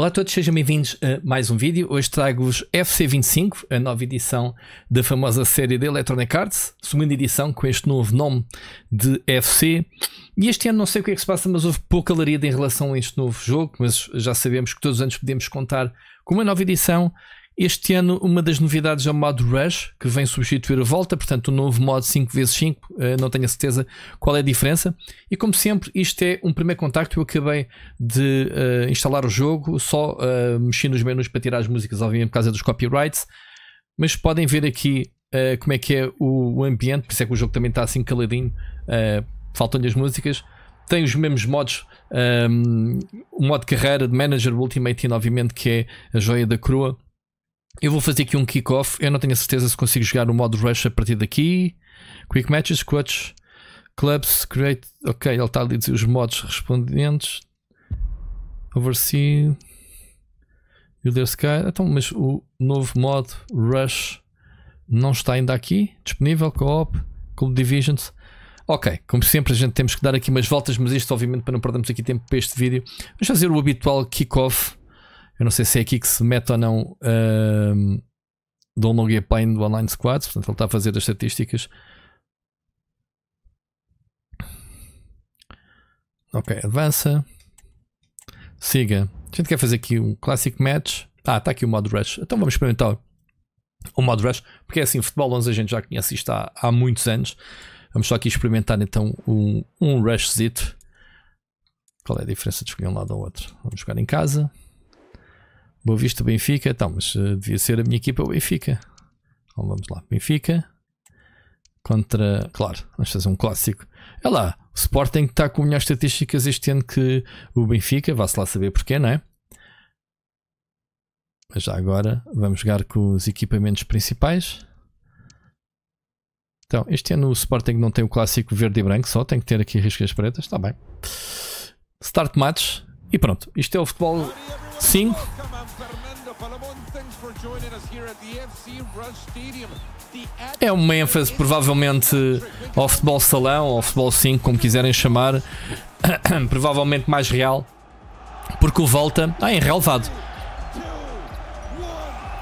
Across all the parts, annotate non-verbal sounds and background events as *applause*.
Olá a todos, sejam bem-vindos a mais um vídeo. Hoje trago-vos FC25, a nova edição da famosa série de Electronic Arts, segunda edição com este novo nome de FC. E este ano não sei o que é que se passa, mas houve pouca laria em relação a este novo jogo, mas já sabemos que todos os anos podemos contar com uma nova edição este ano, uma das novidades é o modo Rush, que vem substituir a volta, portanto, o novo modo 5x5. Eh, não tenho a certeza qual é a diferença. E como sempre, isto é um primeiro contacto. Eu acabei de uh, instalar o jogo, só uh, mexi nos menus para tirar as músicas, obviamente, por causa dos copyrights. Mas podem ver aqui uh, como é que é o, o, ambiente, por isso é que o jogo também está assim caladinho. Faltam-lhe as músicas tem os mesmos modos. Um, o modo carreira de Manager Ultimate obviamente, que é a joia da coroa. Eu vou fazer aqui um kickoff. Eu não tenho a certeza se consigo jogar o modo rush a partir daqui. Quick matches, quotes, clubs, create. Ok, ele está ali a dizer os modos respondentes. Oversee. Builder Sky. Então, mas o novo modo rush não está ainda aqui. Disponível. Co-op. Club Divisions. Ok, como sempre, a gente temos que dar aqui umas voltas, mas isto, obviamente, para não perdermos aqui tempo para este vídeo, vamos fazer o habitual kickoff eu não sei se é aqui que se mete ou não uh, download gameplay do Online Squads. Portanto, ele está a fazer as estatísticas. Ok, avança. Siga. A gente quer fazer aqui um Classic Match. Ah, está aqui o modo Rush. Então vamos experimentar o modo Rush. Porque é assim, futebol 11 a gente já conhece isto há, há muitos anos. Vamos só aqui experimentar então um, um Rushzito. Qual é a diferença de escolher um lado ou outro? Vamos jogar em casa. Boa Vista, Benfica. Então, mas uh, devia ser a minha equipa o Benfica. Então vamos lá. Benfica contra. Claro, vamos fazer um clássico. É lá, o Sporting está com melhores estatísticas este ano que o Benfica. Vá-se lá saber porquê, não é? Mas já agora vamos jogar com os equipamentos principais. Então, este ano o Sporting não tem o clássico verde e branco, só tem que ter aqui riscas pretas. Está bem. Start match. E pronto, isto é o futebol 5. É uma ênfase provavelmente ao futebol salão, ao futebol 5, como quiserem chamar, *coughs* provavelmente mais real, porque o volta. Ah, em relevado.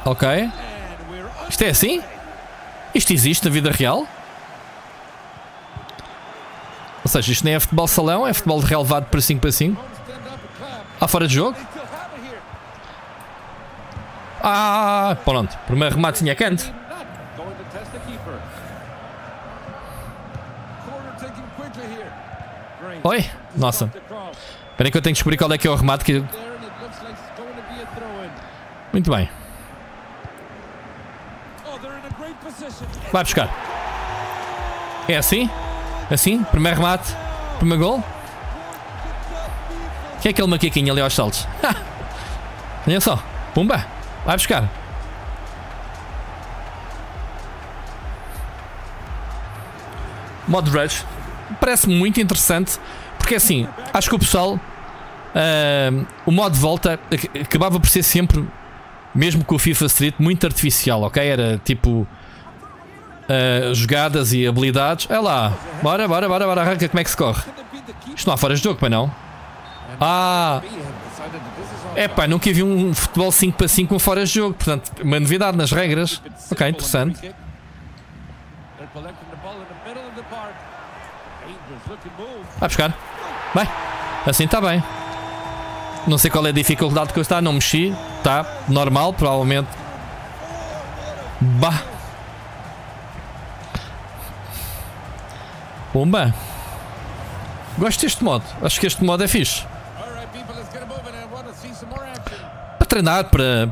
Ok. Isto é assim? Isto existe na vida real? Ou seja, isto nem é futebol salão, é futebol de relevado para 5 para 5. Há fora de jogo? Ah, pronto. Primeiro remate tinha canto. Oi? Nossa. Espera que eu tenho que descobrir qual é que é o remate que... Muito bem. Vai buscar. É assim? Assim? Primeiro remate. Primeiro gol. Quem é aquele macaquinho ali aos saltos? *laughs* Olha só. Pumba. Vai buscar. Mod Rush. Parece muito interessante. Porque assim, acho que o pessoal. Uh, o modo de volta acabava por ser sempre, mesmo com o FIFA Street, muito artificial, ok? Era tipo. Uh, jogadas e habilidades. É lá. Bora, bora, bora, bora. Arranca como é que se corre. Isto não há fora de jogo, para não? Ah! É pá, nunca vi um futebol 5 para 5 com fora de jogo. Portanto, uma novidade nas regras. Ok, interessante. Vai buscar. Vai. Assim está bem. Não sei qual é a dificuldade que eu está. Não mexi. Está normal, provavelmente. Bah. Pumba. Gosto deste modo. Acho que este modo é fixe. Para treinar, para,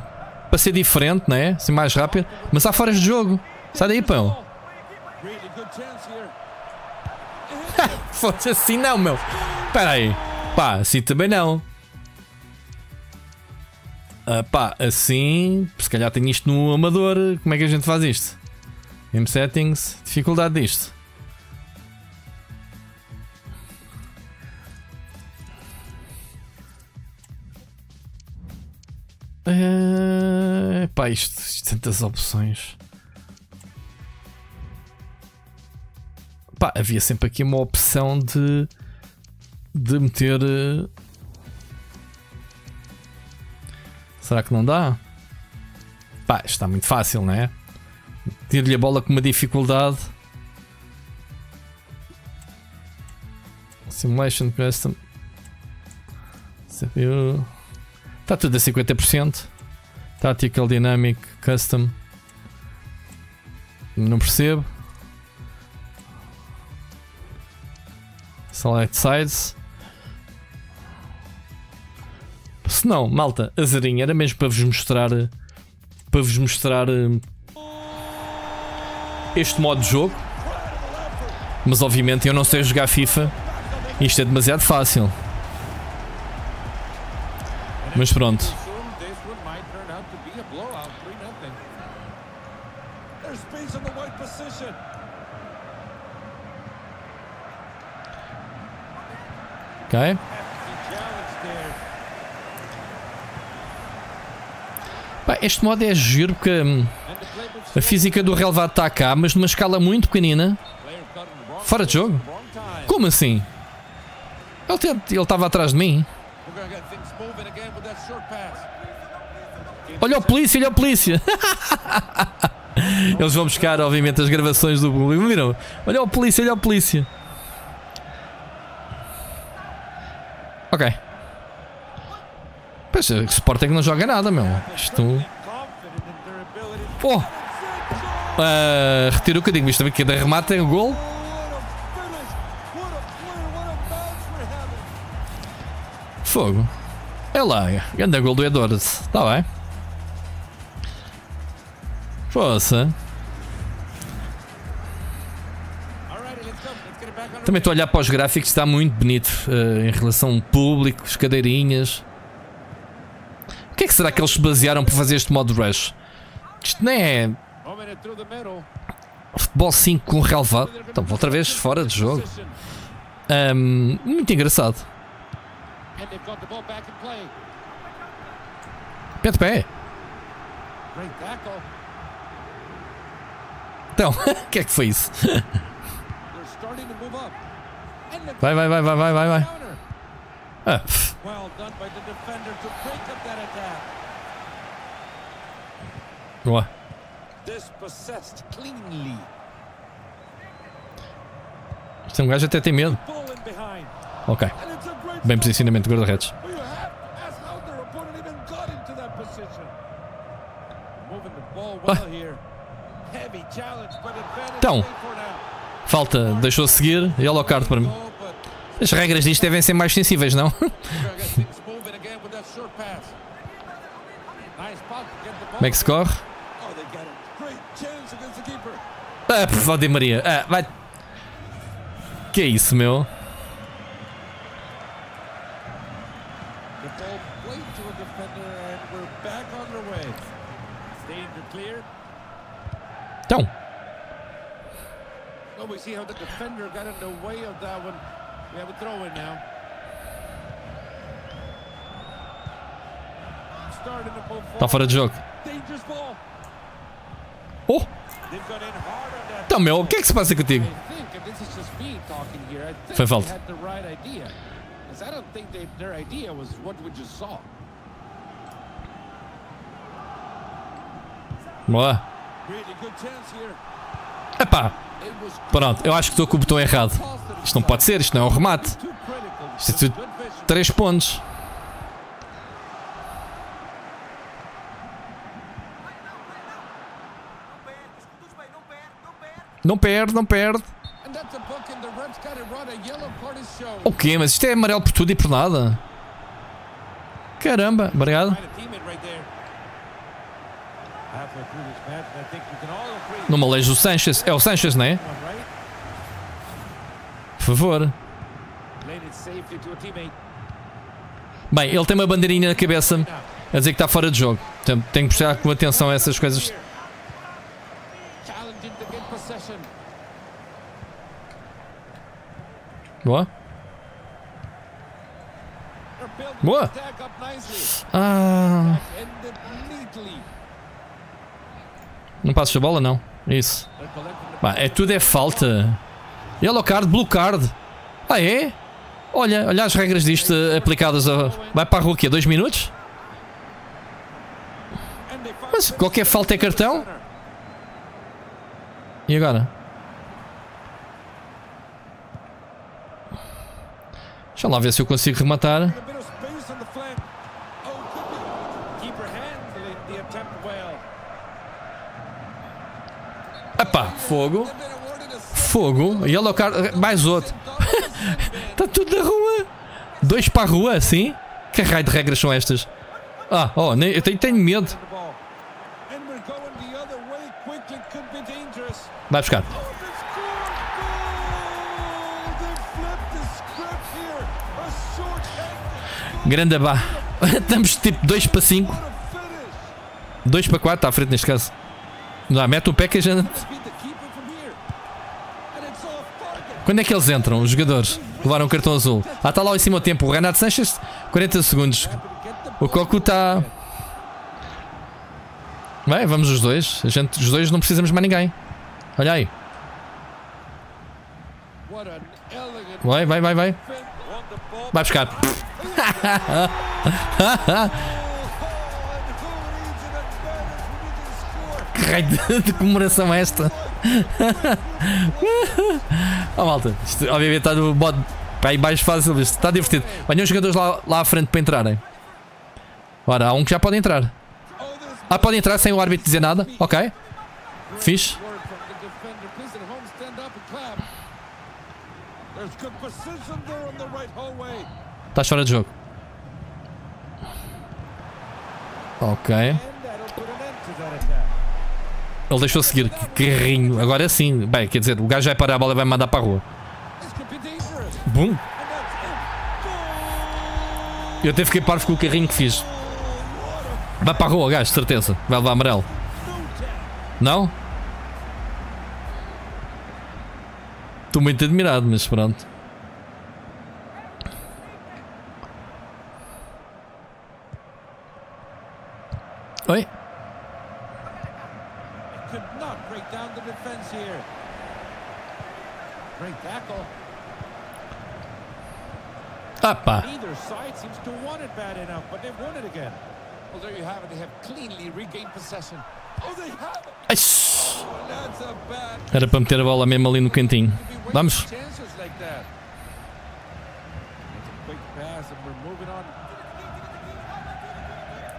para ser diferente, né? Ser mais rápido. Mas há fora de jogo. Sai daí, pão. *laughs* Foda-se assim não, meu. Espera aí. Pá, assim também não. Uh, pá, assim. Se calhar tenho isto no amador. Como é que a gente faz isto? Game settings. Dificuldade disto. Uh, pá, isto, isto tantas opções. Pá, havia sempre aqui uma opção de, de meter. Uh, Será que não dá? Pá, está muito fácil, não é? Tiro-lhe a bola com uma dificuldade. Simulation Custom. CPU. Está tudo a 50%. Tactical Dynamic Custom. Não percebo. Select Sides. Se não, malta, a zerinha era mesmo para vos mostrar. Para vos mostrar. Eh, este modo de jogo. Mas obviamente eu não sei jogar FIFA. Isto é demasiado fácil. Mas pronto. Ok. Este modo é giro porque hum, a física do relevado está cá, mas numa escala muito pequenina. Fora de jogo? Como assim? Ele estava atrás de mim. Olha o polícia, olha o polícia. Eles vão buscar, obviamente, as gravações do público. Viram? Olha o polícia, olha o polícia. Ok. Pois, o Sporting não joga nada, meu. Isto. Oh! Uh, retiro o que eu digo. Isto também que de remate é o gol. Fogo. É lá, grande gol do Edwards. Está bem. Força. Também estou a olhar para os gráficos, está muito bonito uh, em relação ao público, as cadeirinhas. O que é que será que eles se basearam para fazer este modo rush? Isto não é. Futebol 5 com relevado. Então, outra vez fora de jogo. Um, muito engraçado. Pé de pé. Então, *laughs* o que é que foi isso? Vai, vai, vai, vai, vai, vai, vai. Ah. Boa. Este é um gajo até tem medo. Ok. Bem posicionamento do guarda-redes. Então, falta, deixou seguir e o card para mim. As regras disto devem ser mais sensíveis, não? Como é que se corre? Ah, por de Maria. Ah, vai. Que é isso, meu? Então. Well, we see how the defender got in the way of that one. We have a throw in now. Tá fora de jogo. Oh! Então, meu, o que é que se passa contigo? Foi falta. Boa. Epá. Pronto, eu acho que estou com o botão errado. Isto não pode ser, isto não é um remate. Isto é tudo 3 pontos. Não perde, não perde. O quê? Mas isto é amarelo por tudo e por nada. Caramba, obrigado. No malejo o Sanchez. É o Sanchez, não é? Por favor. Bem, ele tem uma bandeirinha na cabeça a dizer que está fora de jogo. Tem, tem que prestar com atenção a essas coisas. Boa. Boa. Ah. Não passas a bola, não. Isso. Bah, é tudo é falta. Yellow card, blue card. Ah, é? Olha, olha as regras disto aplicadas a... Vai para a rua aqui, dois minutos? Mas qualquer falta é cartão. E agora? Deixa lá ver se eu consigo rematar. Epá, fogo. Fogo. Yellow card. Mais outro. Está *laughs* tudo na rua. Dois para a rua, assim? Que raio de regras são estas? Ah, oh, eu tenho, tenho medo. Vai buscar. Grande abá. *laughs* Estamos tipo 2 para 5. 2 para 4, está à frente neste caso. Não, mete o pé que a gente. Quando é que eles entram, os jogadores? Levaram o cartão azul. Ah, está lá em cima o tempo. O Renato Sanches, 40 segundos. O Coco está. Bem, vamos os dois. A gente, os dois não precisamos mais ninguém. Olha aí. Vai, vai, vai, vai. Vai buscar. *laughs* que raio de, de comemoração é esta? oh malta, isto obviamente está no modo para aí mais fácil, isto está divertido. Venham os jogadores lá, lá à frente para entrarem. Ora, há um que já pode entrar. Ah, pode entrar sem o árbitro dizer nada? Ok. Fixe. Estás fora de jogo. Ok. Ele deixou seguir. Que carrinho. Agora sim. Bem, quer dizer, o gajo vai parar a bola e vai mandar para a rua. Bum. Eu até fiquei parvo com o carrinho que fiz. Vai para a rua, gajo, certeza. Vai levar amarelo. Não? Estou muito admirado, mas pronto. Oi? Ah, pá. Era para meter a bola mesmo ali no cantinho. Vamos.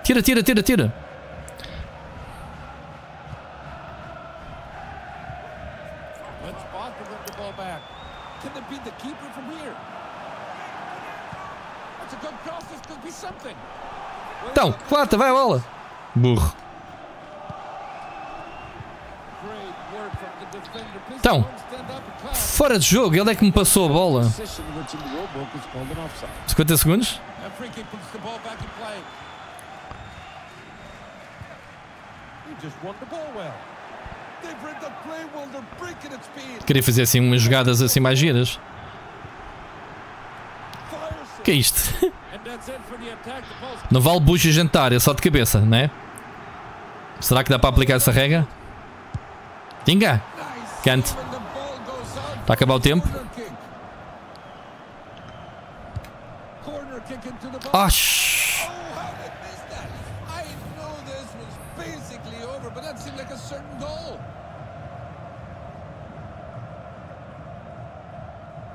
Tira, tira, tira, tira. Então, quarta, vai a bola. Burro. Então, fora de jogo, ele é que me passou a bola. 50 segundos? Queria fazer assim umas jogadas assim mais giras. Que é isto? Não vale bucha jantar, é só de cabeça, né? Será que dá para aplicar essa regra? Tinga! Cante. Está a acabar o tempo. Osh.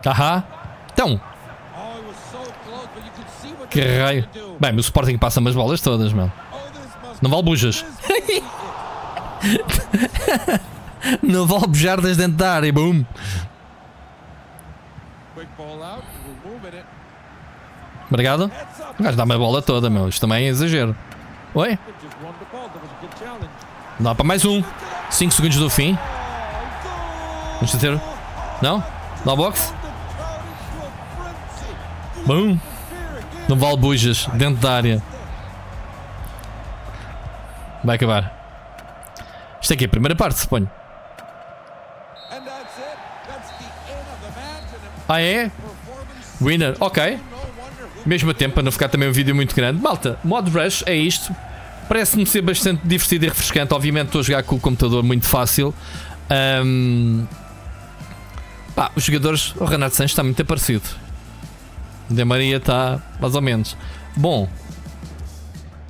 Aham. Então. Que raio. Bem, o Sporting passa umas bolas todas, mano. Não vale bujas. *laughs* Não vale bujardas dentro da área. Boom. Obrigado. O gajo dá-me a bola toda, meu. Isto também é exagero. Oi? Dá para mais um. 5 segundos do fim. Vamos ter. Não? Dá box? Boom. Não vale bujas. Dentro da área. Vai acabar. Isto aqui é a primeira parte, suponho. Ah é? Winner, ok. Mesmo tempo, para não ficar também um vídeo muito grande. Malta, Mod Rush é isto. Parece-me ser bastante divertido e refrescante. Obviamente estou a jogar com o computador muito fácil. Um... Pá, os jogadores. O Renato Santos está muito parecido. De Maria está mais ou menos. Bom,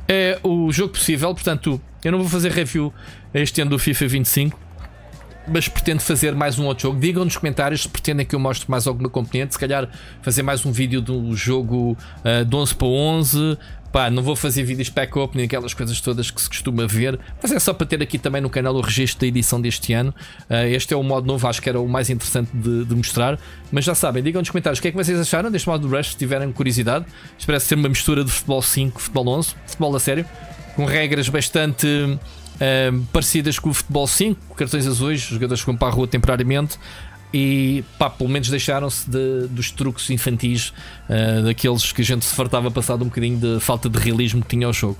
é o jogo possível. Portanto, eu não vou fazer review este ano do FIFA 25 mas pretendo fazer mais um outro jogo. Digam nos comentários se pretendem que eu mostre mais alguma componente. Se calhar fazer mais um vídeo do jogo uh, de 11 para 11. Pá, não vou fazer vídeos pack opening, aquelas coisas todas que se costuma ver, mas é só para ter aqui também no canal o registro da edição deste ano. Uh, este é o modo novo, acho que era o mais interessante de, de, mostrar. Mas já sabem, digam nos comentários o que é que vocês acharam deste modo do Rush, se tiverem curiosidade. Isto parece ser uma mistura de futebol 5, futebol 11, futebol a sério, com regras bastante parecidas com o futebol 5, cartões azuis, jogadores que vão para a rua temporariamente. E pá, pelo menos deixaram-se de, dos truques infantis, uh, daqueles que a gente se fartava passado um bocadinho de falta de realismo que tinha o jogo.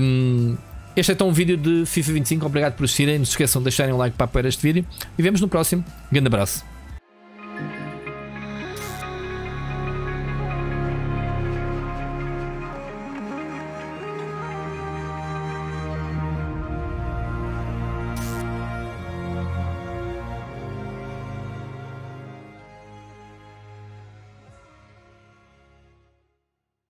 Um, este é então um vídeo de FIFA 25. Obrigado por assistirem. Não se esqueçam de deixarem um like para apoiar este vídeo. E vemos no próximo. Um grande abraço.